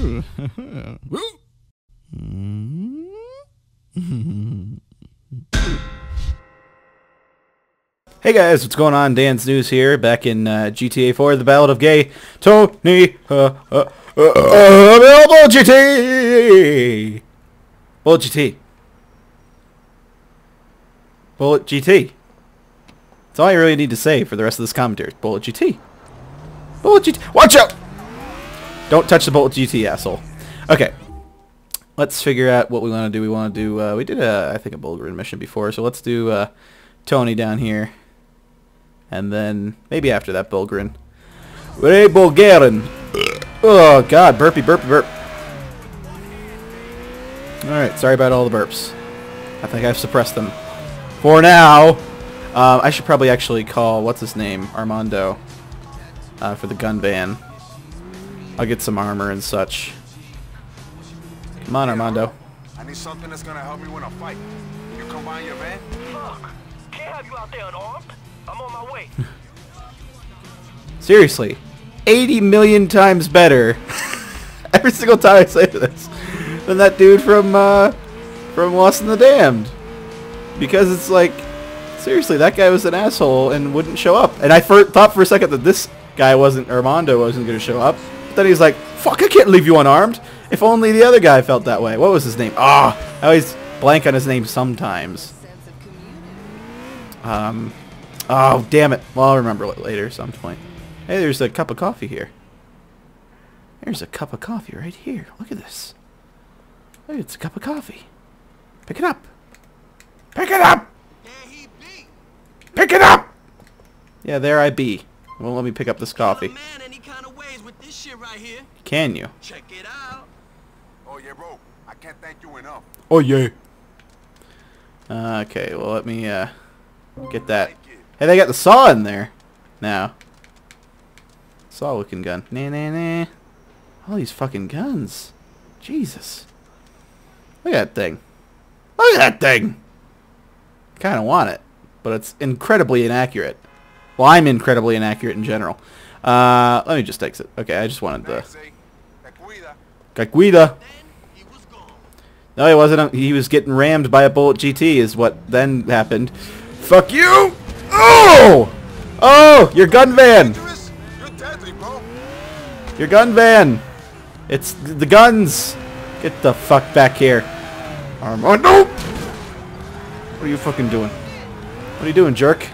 Hey guys, what's going on? Danz Newz here, back in uh, GTA 4, The Ballad of Gay Tony. Uh, uh, uh, uh, GT. Bullet GT. Bullet GT. That's all I really need to say for the rest of this commentary. Bullet GT. Bullet GT. Watch out! Don't touch the Bullet GT, asshole. Okay. Let's figure out what we want to do. We want to do, uh, we did, a, I think, a Bulgarian mission before, so let's do uh, Tony down here. And then, maybe after that, Bulgarin. Hey, Bulgarin! Oh, God, burpy, burpy, burp. Alright, sorry about all the burps. I think I've suppressed them. For now! Uh, I should probably actually call, what's his name, Armando, uh, for the gun van. I'll get some armor and such. Come on, Armando. I need something that's gonna help me win a fight. You come by your van? Fuck! Can't have you out there unarmed. I'm on my way. Seriously. 80 million times better. Every single time I say this. Than that dude from, uh, from Lost in the Damned. Because it's like, seriously, that guy was an asshole and wouldn't show up. And I for, thought for a second that this guy wasn't, Armando wasn't going to show up. Then he's like, fuck, I can't leave you unarmed. If only the other guy felt that way. What was his name? Ah, oh, I always blank on his name sometimes. Um, oh, damn it. Well, I'll remember it later at some point. Hey, there's a cup of coffee here. There's a cup of coffee right here. Look at this. It's a cup of coffee. Pick it up. Pick it up! Pick it up! Yeah, there I be. Won't let me pick up this coffee. Man, any kind of ways with this shit right here. Can you? Check it out. Oh yeah, bro. I can't thank you enough. Oh, yeah. Uh, okay, well, let me, uh, get that. Hey, they got the saw in there. Now. Saw looking gun. Nah, nah, nah. All these fucking guns. Jesus. Look at that thing. Look at that thing! kind of want it, but it's incredibly inaccurate. Well, I'm incredibly inaccurate in general. Uh, let me just exit. Okay, I just wanted the... Say, te cuida. Cacuida. Then he was gone. No, he wasn't. He was getting rammed by a Bullet GT is what then happened. Fuck you! Oh! Oh! Your gun van! Dangerous? You're deadly, bro. Your gun van! It's the guns! Get the fuck back here. Armando! What are you fucking doing? What are you doing, jerk?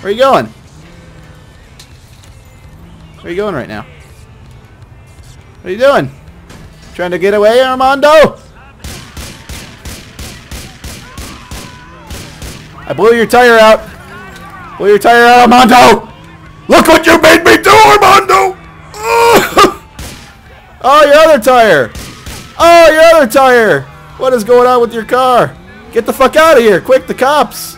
Where are you going? Where are you going right now? What are you doing? Trying to get away, Armando? I blew your tire out. Blew your tire out, Armando! Look what you made me do, Armando! Oh, oh your other tire! Oh, your other tire! What is going on with your car? Get the fuck out of here! Quick, the cops!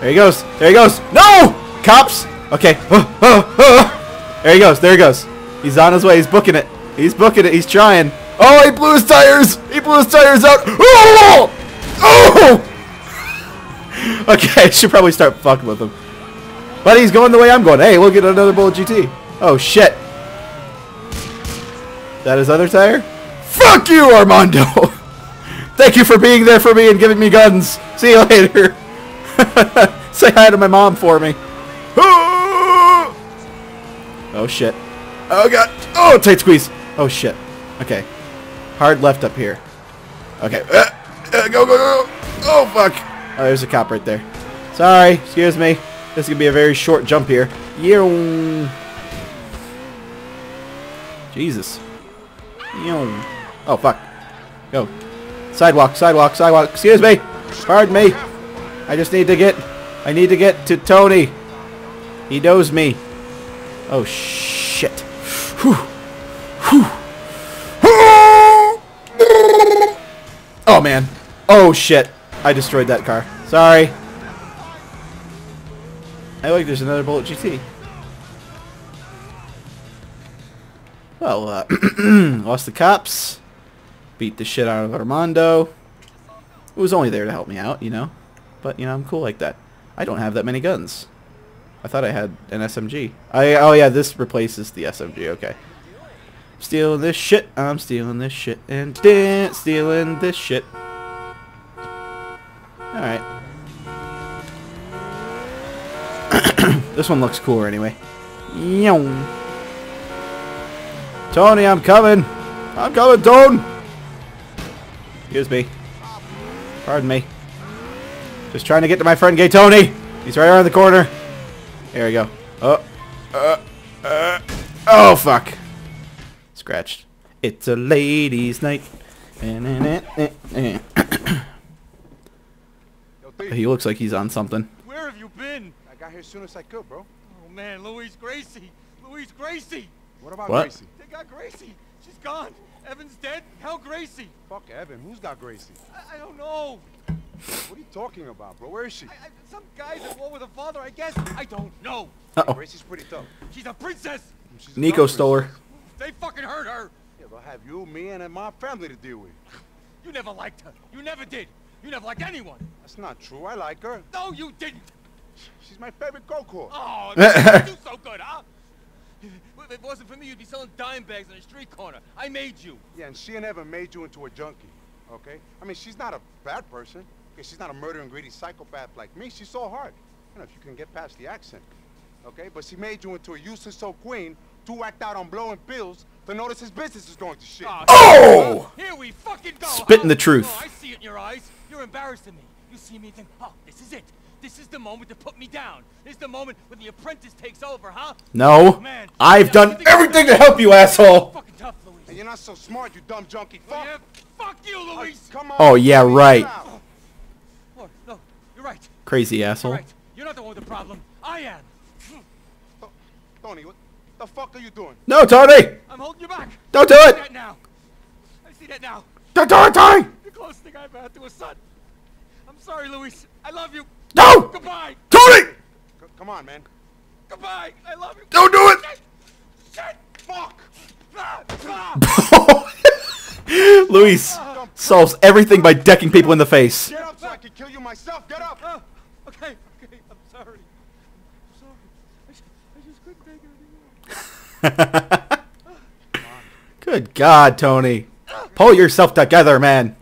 There he goes. There he goes. No! Cops! Okay. Oh, oh, oh. There he goes. There he goes. He's on his way. He's booking it. He's booking it. He's trying. Oh, he blew his tires! He blew his tires out! Oh! Oh! Okay, I should probably start fucking with him. But he's going the way I'm going. Hey, we'll get another Bullet GT. Oh, shit. That his other tire? Fuck you, Armando! Thank you for being there for me and giving me guns. See you later. Say hi to my mom for me. Oh, shit. Oh, God. Oh, tight squeeze. Oh, shit. Okay. Hard left up here. Okay. Uh, uh, go, go, go. Oh, fuck. Oh, there's a cop right there. Sorry. Excuse me. This is to be a very short jump here. Yeow. Jesus. Yeow. Oh, fuck. Go. Sidewalk, sidewalk, sidewalk. Excuse me. Pardon me. I just need to get... I need to get to Tony. He knows me. Oh, shit. Whew. Whew. Oh, man. Oh, shit. I destroyed that car. Sorry. I like there's another Bullet GT. Well, uh, lost the cops. Beat the shit out of Armando. It was only there to help me out, you know. But, you know, I'm cool like that. I don't have that many guns. I thought I had an SMG. I oh yeah, this replaces the SMG. Okay. Stealing this shit. I'm stealing this shit and dan- stealing this shit. All right. this one looks cooler anyway. Yow. Tony, I'm coming. I'm coming, Tone. Excuse me. Pardon me. Just trying to get to my friend Gay Tony. He's right around the corner. There we go. Oh. Uh, uh, oh, fuck. Scratched. It's a ladies' night. He looks like he's on something. Where have you been? I got here as soon as I could, bro. Oh man, Luis Gracie! Luis Gracie! What about What? Gracie? They got Gracie! She's gone! Evan's dead! Hell, Gracie? Fuck Evan. Who's got Gracie? I, I don't know. What are you talking about, bro? Where is she? I, I, some guy's at war with her father, I guess. I don't know. Uh-oh. Gracie's pretty tough. She's a princess! She's Nico tough stole her. They fucking hurt her! Yeah, they'll have you, me, and my family to deal with. You never liked her. You never did. You never liked anyone. That's not true. I like her. No, you didn't. She's my favorite go-kart. Oh, it you do so good, huh? If it wasn't for me, you'd be selling dime bags on a street corner. I made you. Yeah, and she and Evan made you into a junkie, okay? I mean, she's not a bad person. Okay, she's not a murdering, greedy psychopath like me. She's so hard. You know, if you can get past the accent, okay? But she made you into a useless old queen to act out on blowing pills to notice his business is going to shit. Ah, Aw, Oh! Here we fucking go. Spitting the oh, truth. Oh, I see it in your eyes. You're embarrassing me. You see me and think, oh, this is it. This is the moment to put me down. This is the moment when the apprentice takes over, huh? No. Oh, man, I've done everything to help you, asshole. Fucking tough, Luis. And you're not so smart, you dumb junkie. Oh, Fuck. yeah? Fuck you, Luis. Come on. Oh, yeah, figure it right. out. Oh, no, you're right. Crazy asshole. right. You're not the one with the problem. I am. Oh, Tony, what the fuck are you doing? No, Tony! I'm holding you back. Don't do I see it! that now. I see that now. Don't do it, Tony! The closest thing I've had to a son. I'm sorry, Luis. I love you. No! Goodbye. Tony! C- come on, man. Goodbye. I love you. Don't do it! Shit. Shit. Fuck. Ah, ah. Luis solves everything by decking people in the face. Get up so I can kill you myself. Get up. Ah, okay, okay. I'm sorry. I'm sorry. I, just- I just couldn't take it anymore. Good God, Tony. Pull yourself together, man.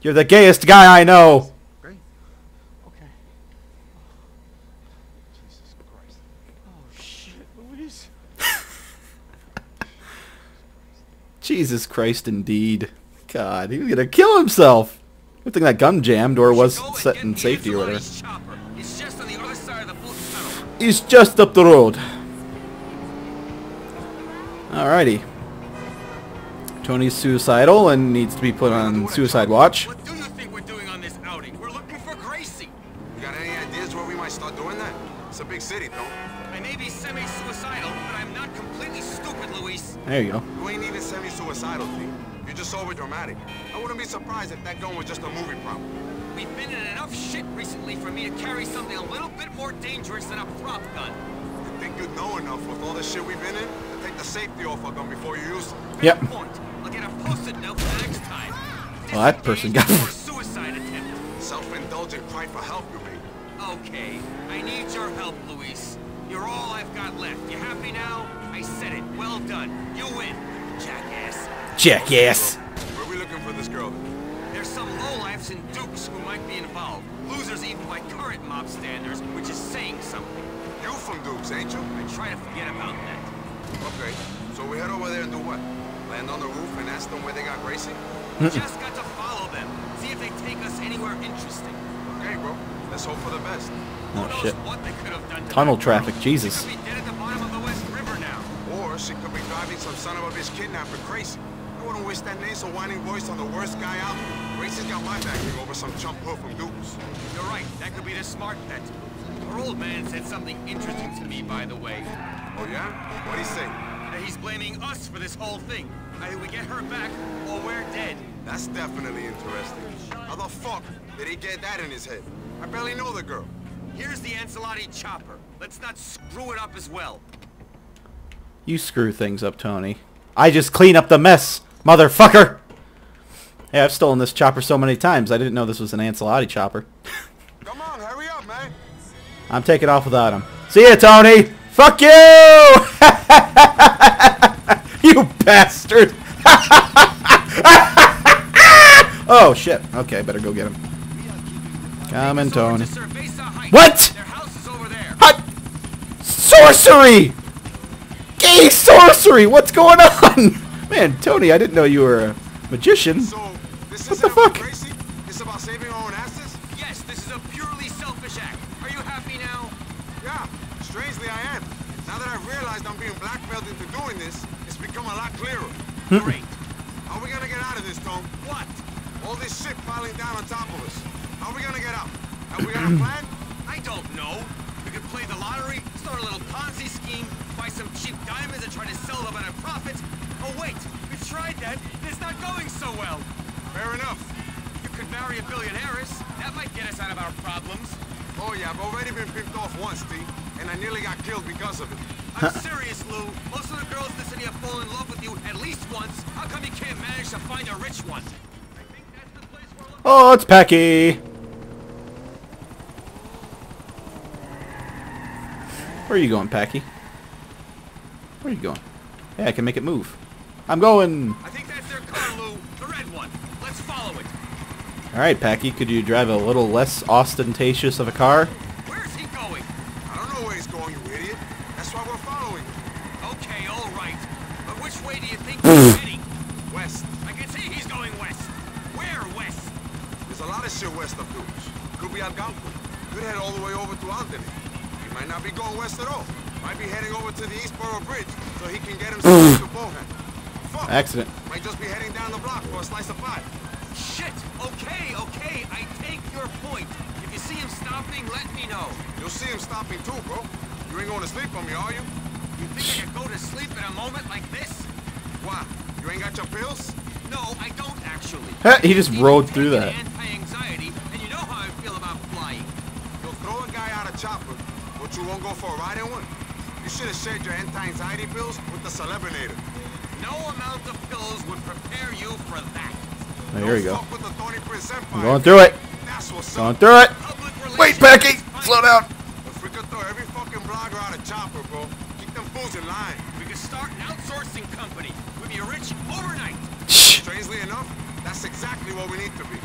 You're the gayest guy I know. Okay. Jesus Christ. Oh shit, Luis. Jesus Christ, indeed. God, he was gonna kill himself. Good thing that gun jammed or was set in safety or whatever. It's just on the other side of the blue tunnel. He's just up the road. Alrighty. Tony's suicidal and needs to be put on suicide watch. What do you think we're doing on this outing? We're looking for Gracie. You got any ideas where we might start doing that? It's a big city, though. I may be semi-suicidal, but I'm not completely stupid, Luis. There you go. You ain't even semi-suicidal, thing. You're just over-dramatic. I wouldn't be surprised if that gun was just a movie prop. We've been in enough shit recently for me to carry something a little bit more dangerous than a prop gun. You think you'd know enough with all the shit we've been in to take the safety off a gun before you use it? Yep. I'll get a post-it note for the next time. Well, that person got- Disengage before suicide attempt. Self-indulgent cry for help, you mean? Okay, I need your help, Luis. You're all I've got left. You happy now? I said it. Well done. You win, jackass. Jackass. Where we looking for this girl? There's some lowlifes and dukes who might be involved. Losers even by current mob standards, which is saying something. You from Dukes, ain't you? I try to forget about that. Okay, so we head over there and do what? Land on the roof and ask them where they got Gracie? Hmm. Just got to follow them. See if they take us anywhere interesting. Okay, bro. Let's hope for the best. Oh, knows shit. what they could have done to Tunnel traffic, girl. Jesus. She could be dead at the bottom of the West River now. Or she could be driving some son of a bitch kidnapper crazy. I wouldn't wish that nasal whining voice on the worst guy out. Gracie's got my backing over some chump hood from Dukes. You're right. That could be the smart bet. Our old man said something interesting to me, by the way. Oh yeah? What'd he say? That he's blaming us for this whole thing. Either we get her back, or we're dead. That's definitely interesting. How the fuck did he get that in his head? I barely know the girl. Here's the Ancelotti chopper. Let's not screw it up as well. You screw things up, Tony. I just clean up the mess, motherfucker. Hey, I've stolen this chopper so many times. I didn't know this was an Ancelotti chopper. Come on, hurry up, man. I'm taking off without him. See ya, Tony. Fuck you! you bastard! oh shit. Okay, better go get him. Come in, Tony. What? Their house is over there. Hot sorcery! Gay sorcery! What's going on? Man, Tony, I didn't know you were a magician. So, this What isn't the about fuck? It's about saving our own asses? Yes, this is a purely selfish act. Are you happy now? Yeah, strangely I am. Now that I've realized I'm being blackmailed into doing this, it's become a lot clearer. Hmm. Great. How are we gonna get out of this, Tom? What? All this shit piling down on top of us. How are we gonna get out? Have we got a plan? I don't know. We could play the lottery, start a little Ponzi scheme, buy some cheap diamonds and try to sell them at a profit. Oh wait, we've tried that. It's not going so well. Fair enough. You could marry a billionaires. That might get us out of our problems. Oh yeah, I've already been picked off once, T, and I nearly got killed because of it. I'm serious, Lou. Most of the girls in the city have fallen in love with you at least once. How come you can't manage to find a rich one? I think that's the place we're. Oh, it's Packie. Where are you going, Packie? Where are you going? Hey, I can make it move. I'm going. I think that's their car, Lou. The red one. Let's follow it. All right, Packie. Could you drive a little less ostentatious of a car? Where's he going? I don't know where he's going, you idiot. That's why we're following him. Okay, all right. But which way do you think he's heading? West. I can see he's going west. Where west? There's a lot of shit west of Dukes. Could be Algonquin. Could head all the way over to Albany. He might not be going west at all. Might be heading over to the East Borough Bridge so he can get himself to Bohan. Fuck. Accident. Might just be heading down the block for a slice of pie. Shit. Okay, okay. I take your point. If you see him stopping, let me know. You'll see him stopping too, bro. You ain't going to sleep on me, are you? You think I could go to sleep in a moment like this? Why? You ain't got your pills? No, I don't actually. He just Even rode through that. Anti-anxiety, and you know how I feel about flying. You'll throw a guy out of chopper, but you won't go for a ride in one. You should have shared your anti-anxiety pills with the Celebinator. No amount of pills would prepare you for that. Oh, here we go. fuck the Tony Prince Empire. I'm going through it. That's what's Going up. through it. Wait, relations Packie. is fine. Slow down. If we could throw every fucking blogger out of chopper, bro, keep them fools in line. We could start an outsourcing company. We'd be rich overnight. Strangely enough, that's exactly what we need to be.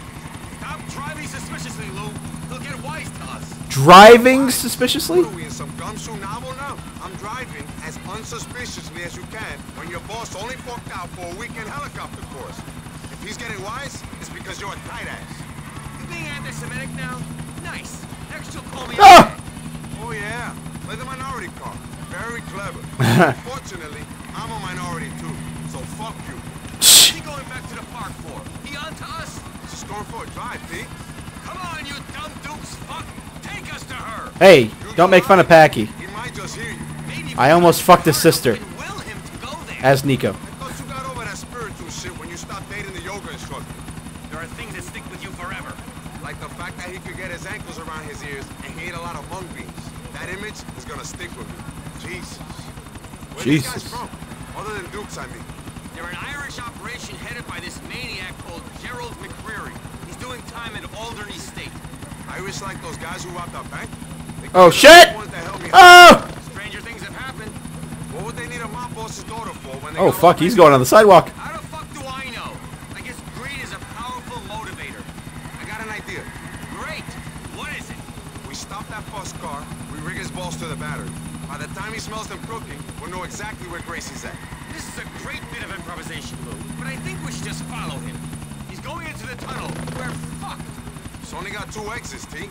Stop driving suspiciously, Lou. Novel now? I'm driving as unsuspiciously as you can when your boss only forked out for a weekend helicopter course. If he's getting wise, it's because you're a tight ass. You being anti-Semitic now? Nice. Next you'll call me Ah! Oh yeah, play the minority card. Very clever. Fortunately, I'm a minority too, so fuck you. What's he going back to the park for? He on to us? Just going for a drive, Pete. Come on, you dumb dukes. Fuck. Take us to her. Hey, don't make fun of Packie. He might just hear you. Maybe I almost fucked his sister. and will him to go there. As Nico. I thought you got over that spiritual shit when you stopped dating the yoga instructor. There are things that stick with you forever. Like the fact that he could get his ankles around his ears and he ate a lot of mung beans. That image is gonna stick with me. Jesus. Where these guys from? Other than Dukes, I mean. They're an Irish operation headed by this maniac called Gerald McReary. He's doing time in Alderney State. Irish like those guys who robbed our bank? Oh, shit! the ones that helped me out. Oh! Stranger things have happened. What would they need a mob boss's daughter for when they Oh fuck, he's going on the sidewalk. How the fuck do I know? I guess greed is a powerful motivator. I got an idea. Great. What is it? We stop that bus car, we rig his balls to the battery. By the time he smells them cooking, we'll know exactly where Gracie's at. This is a great bit of improvisation, Lou. But I think we should just follow him. He's going into the tunnel. We're fucked. It's only got two exits, T.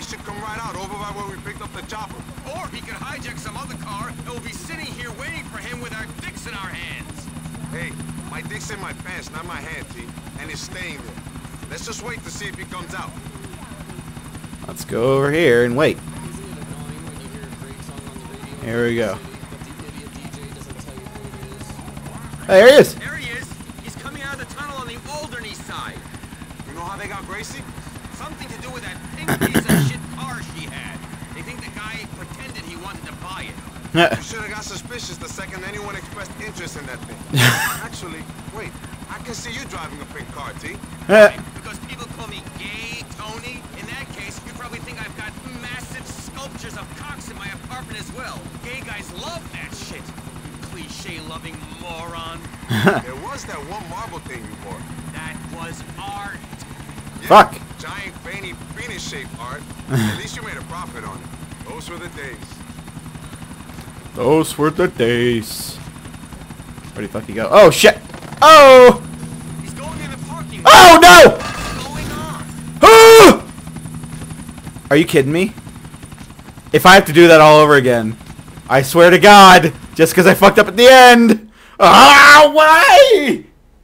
He should come right out over by where we picked up the chopper. Or he could hijack some other car and we'll be sitting here waiting for him with our dicks in our hands. Hey, my dick's in my pants, not my hand, T. And it's staying there. Let's just wait to see if he comes out. Let's go over here and wait. Here we go. Hey, there he is. There he is. He's coming out of the tunnel on the Alderney side. You know how they got Gracie? Something to do with that pink piece of shit car she had. They think the guy pretended he wanted to buy it. You should have got suspicious the second anyone expressed interest in that thing. Actually, wait. I can see you driving a pink car, T. Because people call me gay, Tony. In that case, you probably think I've got massive sculptures of cocks in my apartment as well. Gay guys love that shit. You cliche-loving moron. There was that one marble thing you wore. That was art. Yeah, Fuck. Giant art. At least you made a profit on it. Those were the days. Those were the days. Where the fuck you go? Oh shit! Oh! He's going in the parking lot. Oh no! What's going on? Ah! Are you kidding me? If I have to do that all over again, I swear to God, just because I fucked up at the end. Ah, why?